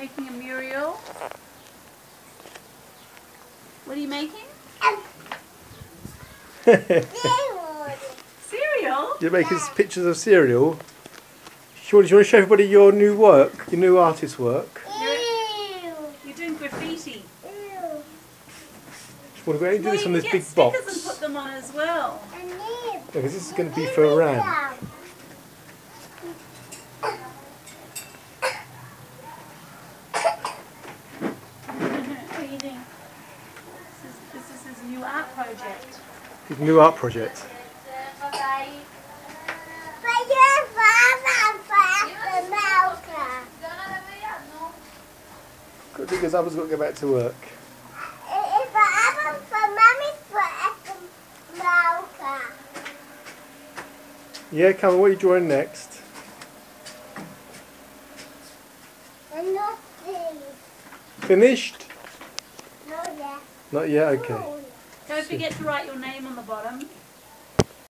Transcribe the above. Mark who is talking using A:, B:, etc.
A: Making a Muriel. What are you making? Cereal?
B: You're making pictures of cereal. Sean, do you want to show everybody your new work, your new artist work?
A: You're doing graffiti.
B: Sean, we're going to do
A: Well,
B: this
A: you
B: on
A: can
B: this
A: get
B: big
A: stickers
B: box.
A: and put them on as well.
B: Because this is going to be for Ram.
A: what do you think? This is, this is his new art project.
B: His new art project. Because Abba's got to go back to work. Yeah, Cameron, what are you drawing next? Finished? Not yet, okay.
A: Forget to write your name on the bottom.